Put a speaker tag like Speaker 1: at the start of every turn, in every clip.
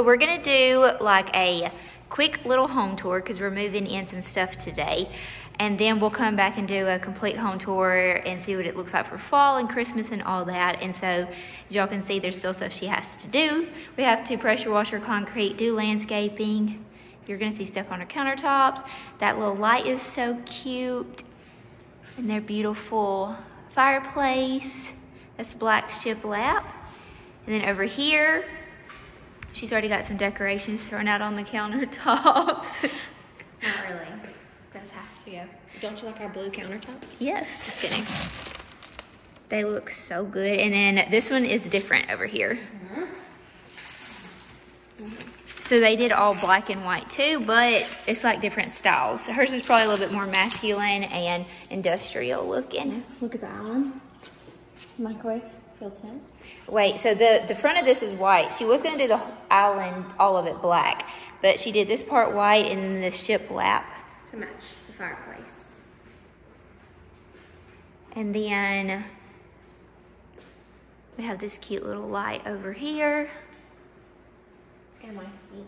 Speaker 1: So we're gonna do like a quick little home tour because we're moving in some stuff today. And then we'll come back and do a complete home tour and see what it looks like for fall and Christmas and all that. And so y'all can see, there's still stuff she has to do. We have to pressure wash her concrete, do landscaping. You're gonna see stuff on her countertops. That little light is so cute. And their beautiful fireplace. That's black shiplap. And then over here, she's already got some decorations thrown out on the countertops.
Speaker 2: Not really. Those have to go. Don't you like our blue countertops?
Speaker 1: yes. Just kidding. They look so good. And then this one is different over here. Mm-hmm. So they did all black and white too, but it's like different styles. Hers is probably a little bit more masculine and industrial looking.
Speaker 2: Look at that island. Microwave
Speaker 1: Wait, so the, the front of this is white. She was gonna do the island, all of it black, but she did this part white and the ship lap.
Speaker 2: To match the fireplace.
Speaker 1: And then we have this cute little light over here.
Speaker 2: And my seat.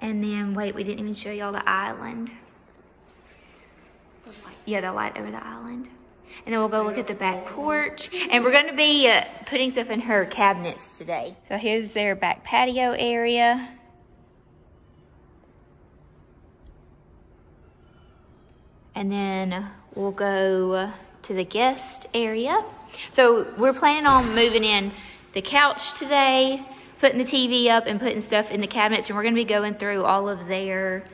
Speaker 1: And then, wait, we didn't even show y'all the island. Yeah, the light over the island. And then we'll go look at the back porch. And we're going to be uh, putting stuff in her cabinets today. So here's their back patio area. And then we'll go to the guest area. So we're planning on moving in the couch today, putting the TV up and putting stuff in the cabinets. And we're going to be going through all of their,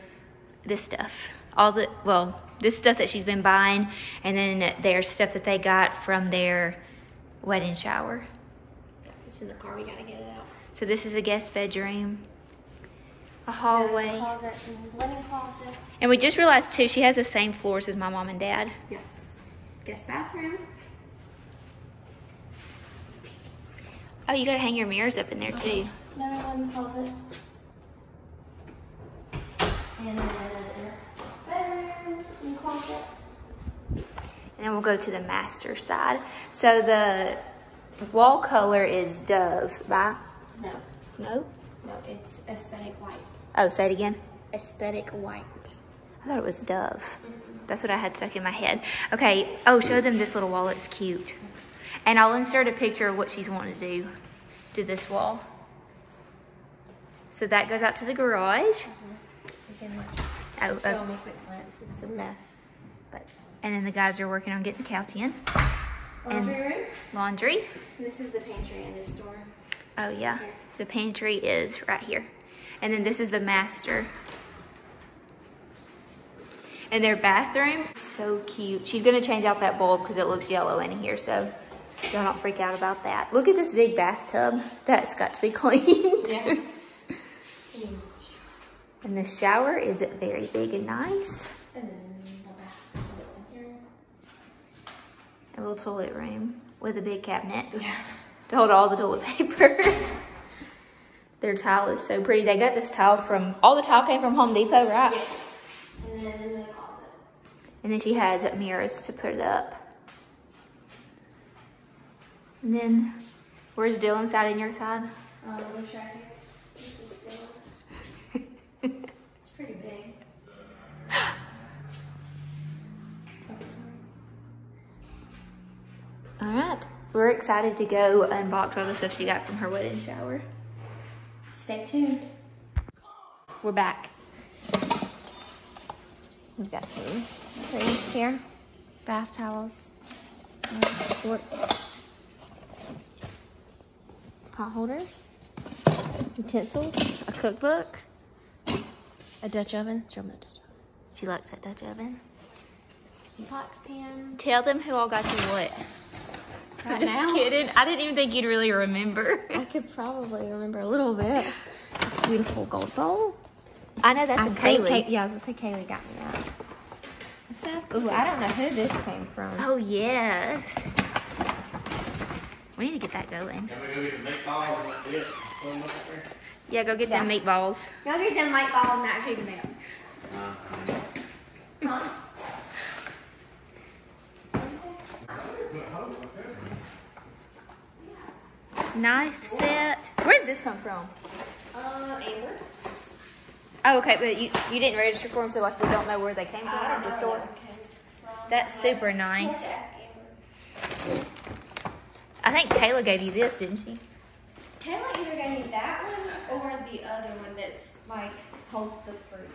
Speaker 1: this stuff. All the, well, this stuff that she's been buying. And then their stuff that they got from their wedding shower.
Speaker 2: It's in the car. We gotta get it out.
Speaker 1: So this is a guest bedroom, a
Speaker 2: There's
Speaker 1: hallway.
Speaker 2: closet and linen closet.
Speaker 1: And we just realized too, she has the same floors as my mom and dad.
Speaker 2: Yes. Guest bathroom.
Speaker 1: Oh, you gotta hang your mirrors up in there uh-huh. too.
Speaker 2: Another linen closet. And then another guest bedroom and closet.
Speaker 1: And then we'll go to the master side. So the wall color is Dove, right?
Speaker 2: No.
Speaker 1: No?
Speaker 2: No, it's aesthetic white.
Speaker 1: Oh, say it again.
Speaker 2: Aesthetic white.
Speaker 1: I thought it was Dove. That's what I had stuck in my head. Okay, oh, show them this little wall. It's cute. And I'll insert a picture of what she's wanting to do to this wall. So that goes out to the garage. Mm-hmm.
Speaker 2: You can like
Speaker 1: Oh,
Speaker 2: show
Speaker 1: oh,
Speaker 2: me quick glance. It's a mess. But
Speaker 1: and then the guys are working on getting the couch in. And-
Speaker 2: laundry room.
Speaker 1: Laundry.
Speaker 2: And this is the pantry in this door.
Speaker 1: Oh, yeah.
Speaker 2: Here.
Speaker 1: The pantry is right here. And then this is the master. And their bathroom, so cute. She's gonna change out that bulb because it looks yellow in here, so y'all don't freak out about that. Look at this big bathtub. That's got to be cleaned.
Speaker 2: Yeah.
Speaker 1: And the shower is very big and nice.
Speaker 2: and then the bathroom that's in here.
Speaker 1: A little toilet room with a big cabinet
Speaker 2: Yeah.
Speaker 1: to hold all the toilet paper. Their tile is so pretty. They got this tile from, all the tile came from Home Depot, right?
Speaker 2: Yes. And then in the closet.
Speaker 1: And then she has mirrors to put it up. And then, where's Dylan's side and your side?
Speaker 2: Um, which right here. This is Dylan's. it's pretty big.
Speaker 1: All right. We're excited to go unbox all the stuff she got from her wedding shower.
Speaker 2: Stay tuned. We're back. We've got some things here. Bath towels, shorts, pot holders, utensils, a cookbook, a Dutch oven. Show me the Dutch oven.
Speaker 1: She likes that Dutch oven.
Speaker 2: Pots, pan.
Speaker 1: Tell them who all got you what.
Speaker 2: Right
Speaker 1: Just
Speaker 2: now,
Speaker 1: kidding. I didn't even think you'd really remember.
Speaker 2: I could probably remember a little bit. This beautiful gold bowl.
Speaker 1: I know that's
Speaker 2: I
Speaker 1: from Kaylee.
Speaker 2: Kay- yeah, I was gonna say Kaylee got me that. Some stuff. Ooh, I don't know who this came from.
Speaker 1: Oh, yes. We need to get that going.
Speaker 3: Can we go get the meatballs and like this? Put 'em up there?
Speaker 1: Yeah, go get them
Speaker 2: Yeah.
Speaker 1: meatballs.
Speaker 2: Y'all get them light bulb and that shaving bell.
Speaker 3: Uh,
Speaker 2: Huh?
Speaker 1: Knife set. Where did this come from?
Speaker 2: Uh, Amber.
Speaker 1: Oh, okay, but you, you didn't register for them, so like we don't know where they came from at the store. That's super nice. I think Kayla gave you this, didn't she?
Speaker 2: Kayla either gave me that one or the other one that's like holds the fruit.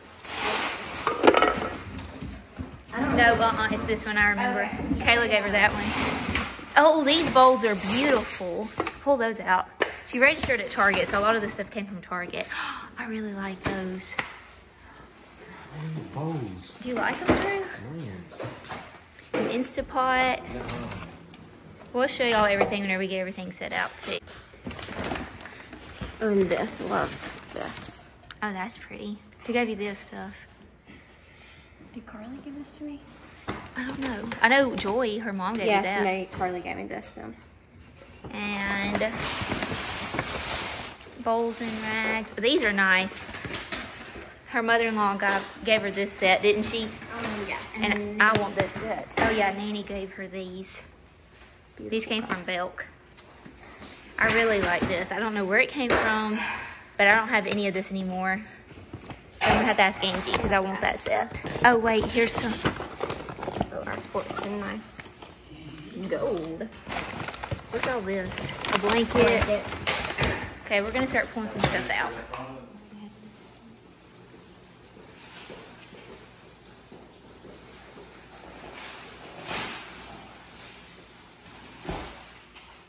Speaker 2: I don't
Speaker 1: No, uh-uh, it's this one I remember.
Speaker 2: Okay.
Speaker 1: Kayla gave her that one. Oh, these bowls are beautiful. Pull those out. She registered at Target, so a lot of this stuff came from Target. I really like those.
Speaker 3: Bowls.
Speaker 1: Do you like them, Drew? An Instapot. We'll show y'all everything whenever we get everything set out, too.
Speaker 2: And this, love this.
Speaker 1: Oh, that's pretty. Who gave you this stuff?
Speaker 2: Did Carly give this to me?
Speaker 1: I don't know. I know Joy, her mom gave you
Speaker 2: Yes,
Speaker 1: that.
Speaker 2: May Carly gave me this then.
Speaker 1: And bowls and rags. These are nice. Her mother-in-law got, gave her this set, didn't she?
Speaker 2: Oh yeah.
Speaker 1: And I want this set. Oh yeah, Nanny gave her these. These came from Belk. I really like this. I don't know where it came from, but I don't have any of this anymore. So I'm gonna have to ask Angie because I want that set. Oh wait, here's some
Speaker 2: Oh, our forks and knives.
Speaker 1: gold. What's all this? A blanket. Okay, we're gonna start pulling some stuff out.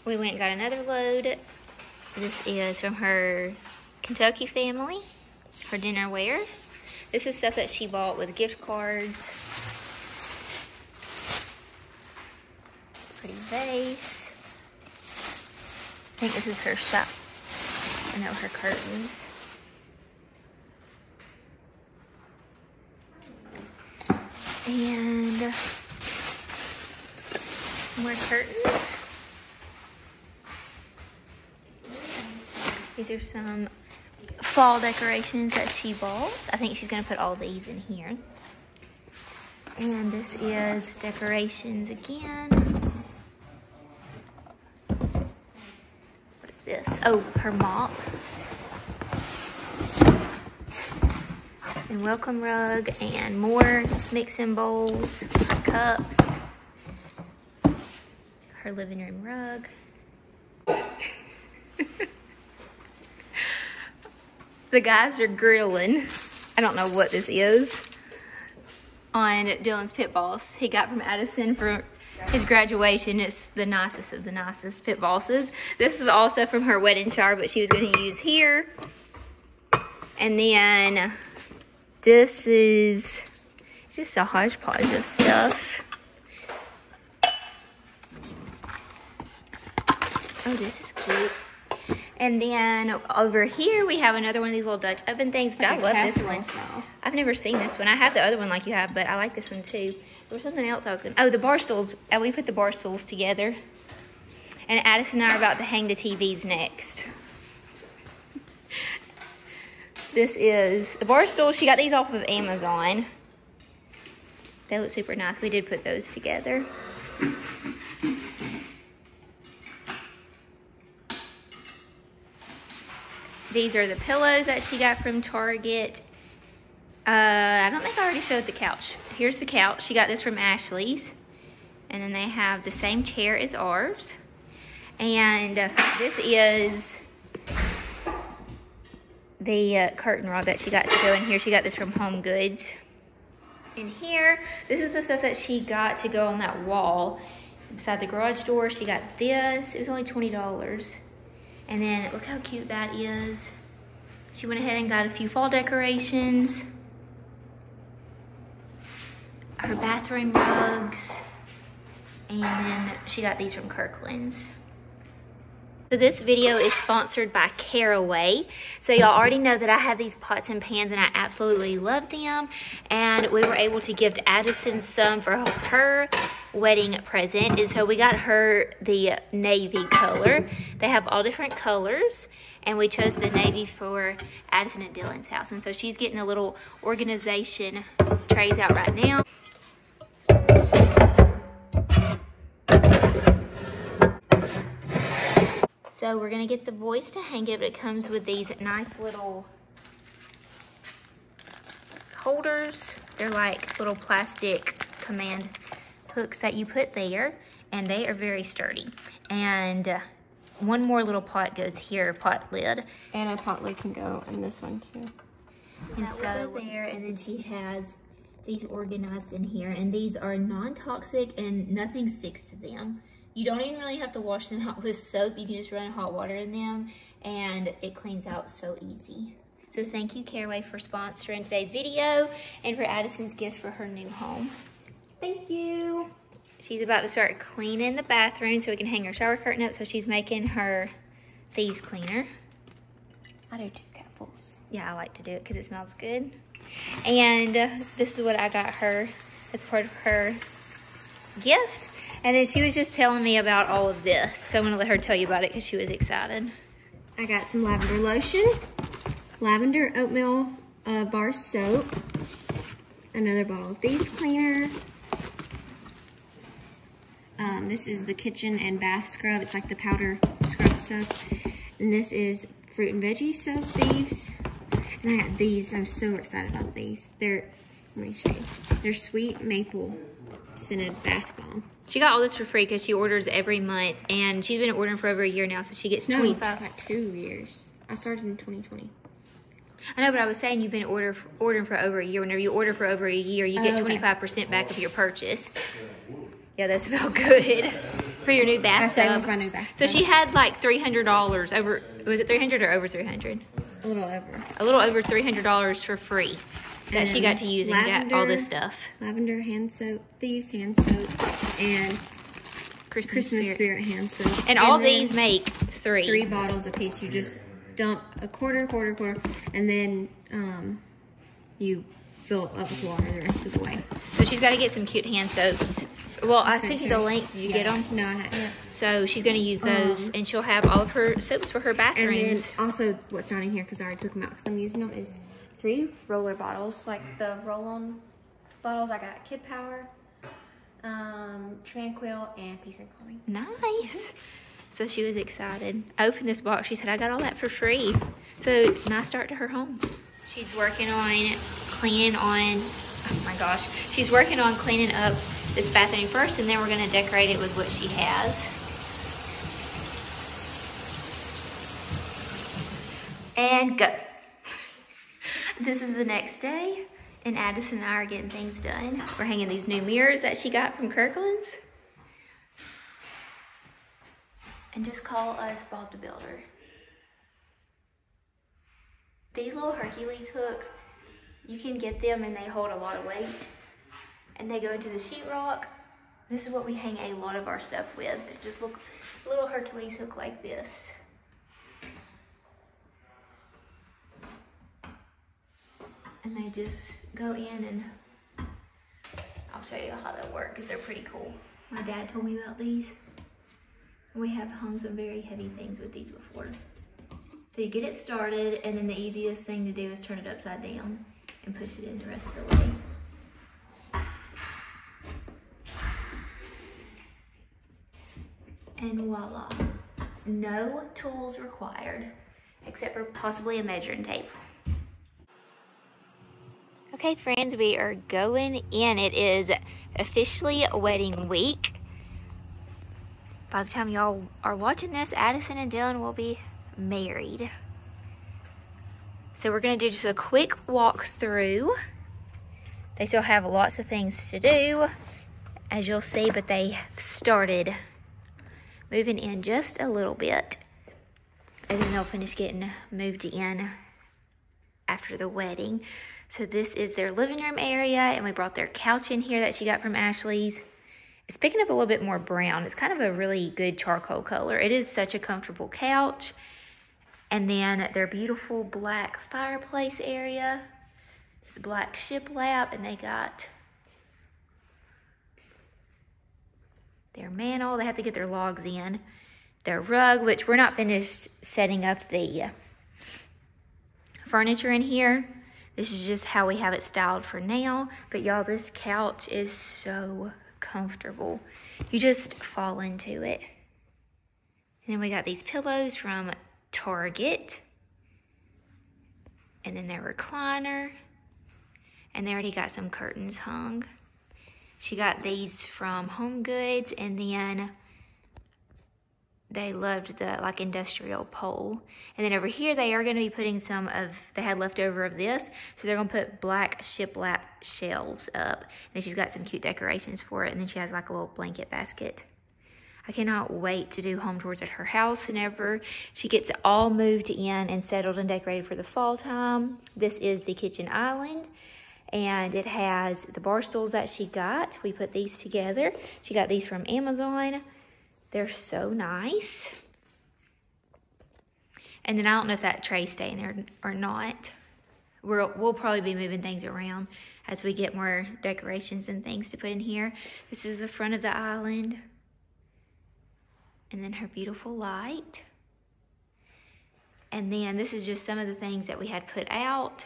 Speaker 1: We went got another load. This is from her Kentucky family, her dinnerware. This is stuff that she bought with gift cards. Pretty vase. I think this is her shop. I know her curtains. And uh, more curtains. These are some fall decorations that she bought. I think she's gonna put all these in here. And this is decorations again. What is this? Oh, her mop. And welcome rug and more mixing bowls, cups. Her living room rug. the guys are grilling. I don't know what this is. On Dylan's pit boss. He got from Addison for his graduation. It's the nicest of the nicest pit bosses. This is also from her wedding shower, but she was going to use here. And then this is just a hodgepodge of stuff. Oh, this is cute. And then over here we have another one of these little Dutch oven things. I love this one. I've never seen this one. I have the other one like you have, but I like this one too. There was something else I was gonna. Oh, the bar stools. Uh, we put the bar stools together. And Addison and I are about to hang the TVs next. This is the bar stool. She got these off of Amazon. They look super nice. We did put those together. These are the pillows that she got from Target. Uh, I don't think I already showed the couch. Here's the couch. She got this from Ashley's. And then they have the same chair as ours. And uh, this is the uh, curtain rod that she got to go in here. She got this from Home Goods. In here, this is the stuff that she got to go on that wall. Beside the garage door, she got this. It was only $20. And then look how cute that is. She went ahead and got a few fall decorations. Her bathroom rugs. And then she got these from Kirkland's. So this video is sponsored by Caraway. So y'all already know that I have these pots and pans and I absolutely love them. And we were able to gift Addison some for her wedding present. And so we got her the navy color. They have all different colors. And we chose the navy for Addison and Dylan's house. And so she's getting the little organization trays out right now. So we're gonna get the boys to hang it, but it comes with these nice little holders. They're like little plastic command hooks that you put there, and they are very sturdy. And uh, one more little pot goes here, pot lid.
Speaker 2: And a pot lid can go in this one too.
Speaker 1: And so there, and then she has these organized in here, and these are non-toxic and nothing sticks to them. You don't even really have to wash them out with soap. You can just run hot water in them, and it cleans out so easy. So thank you, Caraway, for sponsoring today's video and for Addison's gift for her new home.
Speaker 2: Thank you.
Speaker 1: She's about to start cleaning the bathroom so we can hang her shower curtain up. So she's making her thieves cleaner.
Speaker 2: I do two cupfuls.
Speaker 1: Yeah, I like to do it because it smells good. And this is what I got her as part of her gift. And then she was just telling me about all of this. So I'm to let her tell you about it because she was excited.
Speaker 2: I got some lavender lotion, lavender oatmeal uh, bar soap, another bottle of thieves cleaner. Um, this is the kitchen and bath scrub. It's like the powder scrub stuff. And this is fruit and veggie soap thieves. And I got these. I'm so excited about these. They're, let me show you. They're sweet maple scented bath bomb.
Speaker 1: She got all this for free because she orders every month. And she's been ordering for over a year now. So she gets
Speaker 2: No,
Speaker 1: 25
Speaker 2: like two years. I started in 2020.
Speaker 1: I know, but I was saying you've been order ordering for over a year. Whenever you order for over a year, you get
Speaker 2: Oh, okay.
Speaker 1: 25% back of your purchase. Yeah, that smelled good for your new
Speaker 2: I saved for my new bathtub.
Speaker 1: So she had like $300 over, was it 300 or over 300?
Speaker 2: A little over.
Speaker 1: A little over $300 for free that she got to use and got all this stuff.
Speaker 2: Lavender hand soap, thieves hand soap, and
Speaker 1: Christmas,
Speaker 2: Christmas
Speaker 1: spirit.
Speaker 2: spirit, hand soap.
Speaker 1: And all these make three.
Speaker 2: three bottles a piece. You just dump a quarter, quarter, quarter, and then um, you fill it up with water the rest of the way.
Speaker 1: So she's got to get some cute hand soaps. Well, I sent you the link. Did you
Speaker 2: Yeah.
Speaker 1: get them?
Speaker 2: No, I haven't. yet.
Speaker 1: So she's going to use those,
Speaker 2: Um,
Speaker 1: and she'll have all of her soaps for her
Speaker 2: And then also, what's not in here because I already took them out because I'm using them is three roller bottles, like the roll-on bottles. I got Kid Power, um, Tranquil, and Peace and Calming.
Speaker 1: Nice. So she was excited. I opened this box. She said, I got all that for free. So nice start to her home. She's working on cleaning on, oh my gosh. She's working on cleaning up this bathroom first and then we're gonna decorate it with what she has. And go. This is the next day and Addison and I are getting things done. We're hanging these new mirrors that she got from Kirkland's. and just call us Bob the Builder. These little Hercules hooks, you can get them and they hold a lot of weight. And they go into the sheetrock. This is what we hang a lot of our stuff with. They just look little Hercules hook like this. And they just go in and I'll show you how they work because they're pretty cool. My dad told me about these. We have hung some very heavy things with these before. So you get it started and then the easiest thing to do is turn it upside down and push it in the rest of the way. And voila, no tools required except for possibly a measuring tape. Okay friends, we are going in. It is officially wedding week. By the time y'all are watching this, Addison and Dylan will be married. So we're gonna do just a quick walk through. They still have lots of things to do, as you'll see, but they started moving in just a little bit. And then they'll finish getting moved in after the wedding. So this is their living room area, and we brought their couch in here that she got from Ashley's. It's picking up a little bit more brown. It's kind of a really good charcoal color. It is such a comfortable couch. And then their beautiful black fireplace area. This black shiplap, and they got their mantle. They have to get their logs in. Their rug, which we're not finished setting up the uh, furniture in here. This is just how we have it styled for now. But y'all, this couch is so comfortable. You just fall into it. And then we got these pillows from Target. And then their recliner. And they already got some curtains hung. She got these from Home Goods and then they loved the like industrial pole. And then over here, they are gonna be putting some of, they had leftover of this. So they're gonna put black shiplap shelves up. And then she's got some cute decorations for it. And then she has like a little blanket basket. I cannot wait to do home tours at her house whenever she gets it all moved in and settled and decorated for the fall time. This is the kitchen island and it has the bar stools that she got. We put these together. She got these from Amazon. They're so nice. And then I don't know if that tray's staying there or not. We'll, we'll probably be moving things around as we get more decorations and things to put in here. This is the front of the island. And then her beautiful light. And then this is just some of the things that we had put out.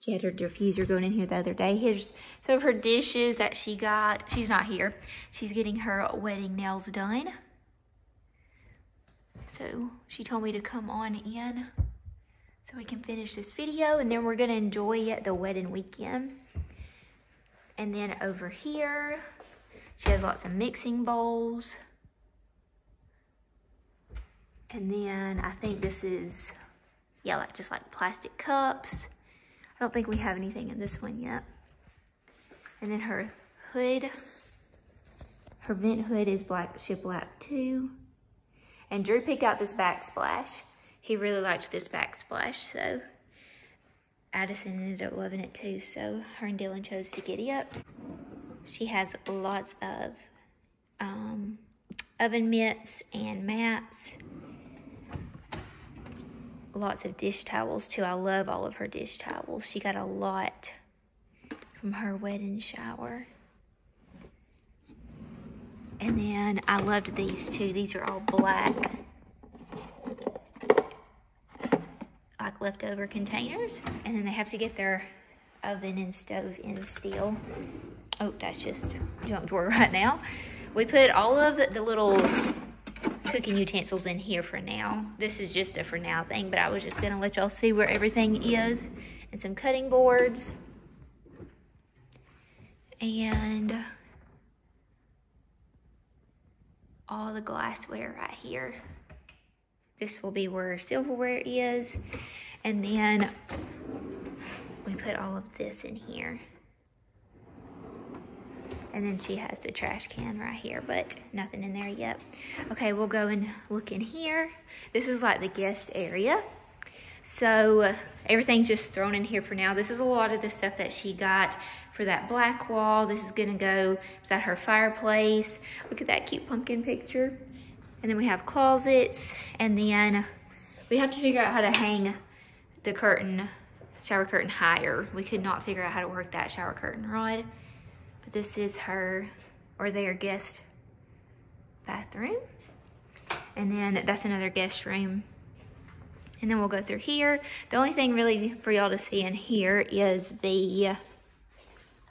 Speaker 1: She had her diffuser going in here the other day. Here's some of her dishes that she got. She's not here. She's getting her wedding nails done. So she told me to come on in so we can finish this video and then we're gonna enjoy the wedding weekend. And then over here, she has lots of mixing bowls. And then I think this is, yeah, like just like plastic cups. I don't think we have anything in this one yet. And then her hood, her vent hood is black shiplap too. And Drew picked out this backsplash. He really liked this backsplash, so Addison ended up loving it too, so her and Dylan chose to giddy up. She has lots of um, oven mitts and mats lots of dish towels too. I love all of her dish towels. She got a lot from her wedding shower. And then I loved these too. These are all black. Like leftover containers. And then they have to get their oven and stove in steel. Oh, that's just junk drawer right now. We put all of the little cooking utensils in here for now. This is just a for now thing, but I was just gonna let y'all see where everything is. And some cutting boards. And all the glassware right here. This will be where silverware is. And then we put all of this in here. And then she has the trash can right here, but nothing in there yet. Okay, we'll go and look in here. This is like the guest area. So everything's just thrown in here for now. This is a lot of the stuff that she got for that black wall. This is gonna go beside her fireplace. Look at that cute pumpkin picture. And then we have closets, and then we have to figure out how to hang the curtain, shower curtain higher. We could not figure out how to work that shower curtain rod. But this is her or their guest bathroom. And then that's another guest room. And then we'll go through here. The only thing really for y'all to see in here is the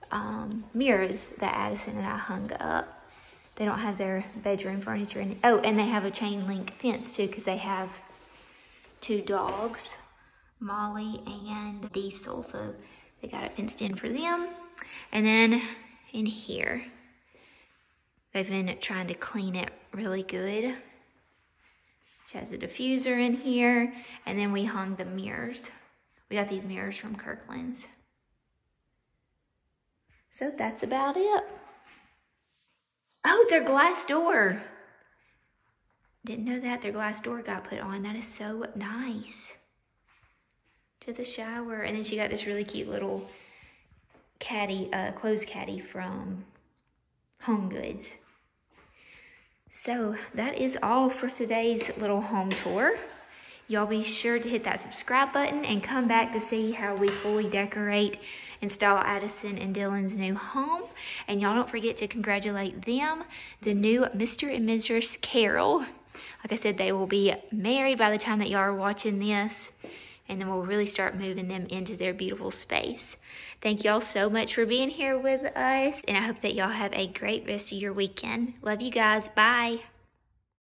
Speaker 1: um, mirrors that Addison and I hung up. They don't have their bedroom furniture in Oh, and they have a chain link fence too because they have two dogs, Molly and Diesel. So they got it fenced in for them. And then in here. They've been trying to clean it really good. She has a diffuser in here, and then we hung the mirrors. We got these mirrors from Kirkland's. So that's about it. Oh, their glass door. Didn't know that their glass door got put on. That is so nice. To the shower. And then she got this really cute little caddy, uh, clothes caddy from Home Goods. So that is all for today's little home tour. Y'all be sure to hit that subscribe button and come back to see how we fully decorate install Addison and Dylan's new home. And y'all don't forget to congratulate them, the new Mr. and Mrs. Carroll. Like I said, they will be married by the time that y'all are watching this. and then we'll really start moving them into their beautiful space. Thank y'all so much for being here with us, and I hope that y'all have a great rest of your weekend. Love you guys. Bye.